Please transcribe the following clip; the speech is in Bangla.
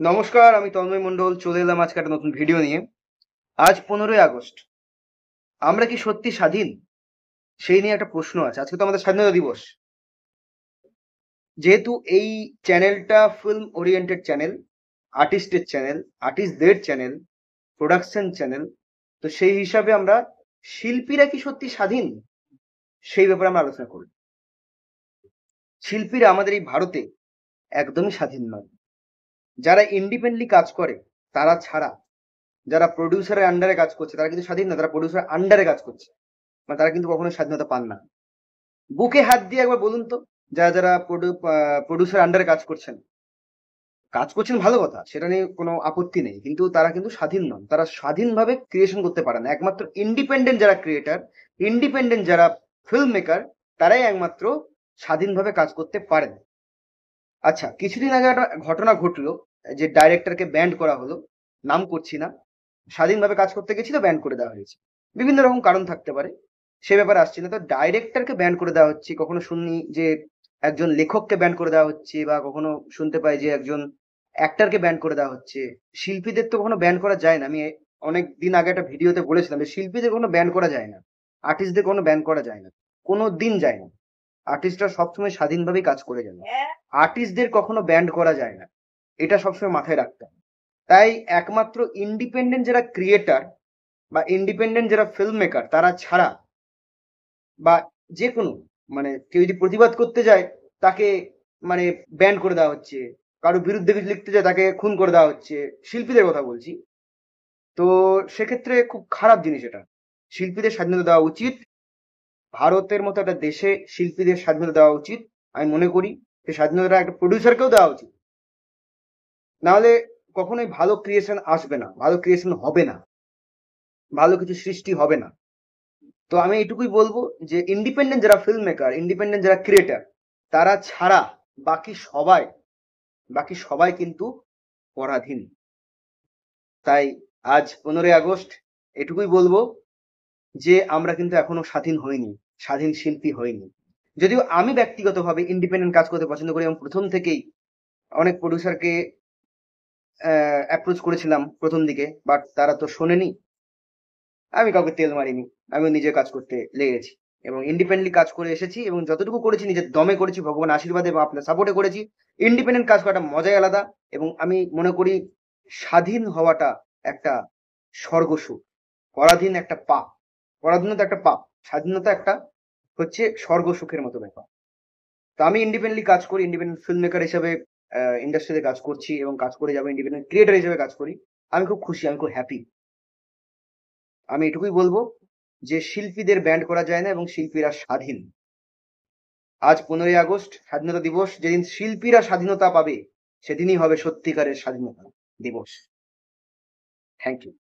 নমস্কার, আমি তন্ময় মণ্ডল, চলে এলাম আজকে একটা নতুন ভিডিও নিয়ে। আজ পনেরোই আগস্ট। আমরা কি সত্যি স্বাধীন? সেই নিয়ে একটা প্রশ্ন আছে। আজকে তো আমাদের স্বাধীনতা দিবস। যেহেতু এই চ্যানেলটা ফিল্ম ওরিয়েন্টেড চ্যানেল আর্টিস্টের চ্যানেল আর্টিস্টদের চ্যানেল প্রোডাকশন চ্যানেল তো সেই হিসাবে আমরা শিল্পীরা কি সত্যি স্বাধীন? সেই ব্যাপারে আমরা আলোচনা করি শিল্পীরা আমাদের এই ভারতে একদমই স্বাধীন নয়। যারা ইন্ডিপেন্ডেন্টলি কাজ করে, তারা ছাড়া। যারা প্রডিউসারের আন্ডারে কাজ করছে, তারা কিন্তু স্বাধীন না, তারা প্রডিউসার আন্ডারে কাজ করছে। মানে তারা কিন্তু কখনো স্বাধীনতা পান না। বুকে হাত দিয়ে একবার বলুন তো, যারা যারা প্রডিউসার আন্ডারে কাজ করছেন কাজ করছেন ভালো কথা, সেটা নিয়ে কোনো আপত্তি নেই, কিন্তু তারা কিন্তু স্বাধীন নন। তারা স্বাধীনভাবে ক্রিয়েশন করতে পারে না। একমাত্র ইন্ডিপেন্ডেন্ট যারা ক্রিয়েটার ইন্ডিপেন্ডেন্ট যারা ফিল্ম মেকার তারাই একমাত্র স্বাধীনভাবে কাজ করতে পারেন। আচ্ছা কিছুদিন আগে একটা ঘটনা ঘটলো, যে ডাইরেক্টরকে ব্যান্ড করা হলো। নাম করছি না। স্বাধীনভাবে কাজ করতে গেছিল ব্যান্ড করে দেওয়া হয়েছে। বিভিন্ন রকম কারণ থাকতে পারে। সে ব্যাপারে আসছি না। তো ডাইরেক্টরকে ব্যান্ড করে দেওয়া হচ্ছে। কখনো শুনি যে একজন লেখককে ব্যান্ড করে দেওয়া হচ্ছে, বা কখনো শুনতে পাই যে একজন অ্যাক্টারকে ব্যান্ড করে দেওয়া হচ্ছে। শিল্পীদের তো কখনো ব্যান্ড করা যায় না। আমি অনেক দিন আগে একটা ভিডিওতে বলেছিলাম যে শিল্পীদের কোনো ব্যান্ড করা যায় না। আর্টিস্টদের কোনো ব্যান্ড করা যায় না। কোনো দিন যায় না। আর্টিস্টরা সবসময় স্বাধীনভাবেই কাজ করে যাবে। আর্টিস্টদের কখনো ব্যান্ড করা যায় না। এটা সবসময় মাথায় রাখতে হবে। তাই একমাত্র ইন্ডিপেন্ডেন্ট যারা ক্রিয়েটার বা ইন্ডিপেন্ডেন্ট যারা ফিল্ম মেকার তারা ছাড়া বা যে কোনো মানে কেউ যদি প্রতিবাদ করতে যায়, তাকে মানে ব্যান করে দেওয়া হচ্ছে কারও বিরুদ্ধে কিছু লিখতে যায়, তাকে খুন করে দেওয়া হচ্ছে, শিল্পীদের কথা বলছি। তো সেক্ষেত্রে খুব খারাপ জিনিস এটা। শিল্পীদের স্বাধীনতা দেওয়া উচিত। ভারতের মতো একটা দেশে শিল্পীদের স্বাধীনতা দেওয়া উচিত, আমি মনে করি। সেই স্বাধীনতাটা একটা প্রডিউসারকেও দেওয়া উচিত। নাহলে কখনোই ভালো ক্রিয়েশন আসবে না, ভালো ক্রিয়েশন হবে না, ভালো কিছু সৃষ্টি হবে না। তো আমি এটুকুই বলব যে ইন্ডিপেন্ডেন্ট যারা ফিল্ম মেকার ইন্ডিপেন্ডেন্ট যারা ক্রিয়েটার তারা ছাড়া বাকি সবাই বাকি সবাই কিন্তু পরাধীন। তাই আজ পনেরোই আগস্ট এটুকুই বলব যে আমরা কিন্তু এখনও স্বাধীন হইনি, স্বাধীন শিল্পী হইনি। যদিও আমি ব্যক্তিগতভাবে ইন্ডিপেন্ডেন্ট কাজ করতে পছন্দ করি এবং প্রথম থেকেই অনেক প্রডিউসারকে অ্যাপ্রোচ করেছিলাম প্রথম দিকে বাট তারা তো শোনেনি। আমি কাউকে তেল মারিনি আমি নিজে কাজ করতে লেগেছি এবং ইন্ডিপেন্ডেন্টলি কাজ করে এসেছি এবং যতটুকু করেছি, নিজের দমে করেছি ভগবান আশীর্বাদে এবং আপনার সাপোর্টে করেছি ইন্ডিপেন্ডেন্ট কাজ করাটা মজাই আলাদা এবং আমি মনে করি স্বাধীন হওয়াটা একটা স্বর্গসুখ। পরাধীন একটা পাপ। পরাধীনতা একটা পাপ, স্বাধীনতা একটা হচ্ছে স্বর্গ সুখের মতো ব্যাপার। তো আমি ইন্ডিপেন্ডেন্টলি কাজ করি ইন্ডিপেন্ডেন্ট ফিল্ম মেকার হিসেবে ইন্ডাস্ট্রিতে কাজ করছি এবং কাজ করে যাব ইন্ডিপেন্ডেন্ট ক্রিয়েটার হিসেবে কাজ করি। আমি খুব খুশি, আমি খুব হ্যাপি আমি এটুকুই বলব যে শিল্পীদের ব্যান্ড করা যায় না এবং শিল্পীরা স্বাধীন। আজ পনেরোই আগস্ট, স্বাধীনতা দিবস, যেদিন শিল্পীরা স্বাধীনতা পাবে, সেদিনই হবে সত্যিকারের স্বাধীনতা দিবস। Thank you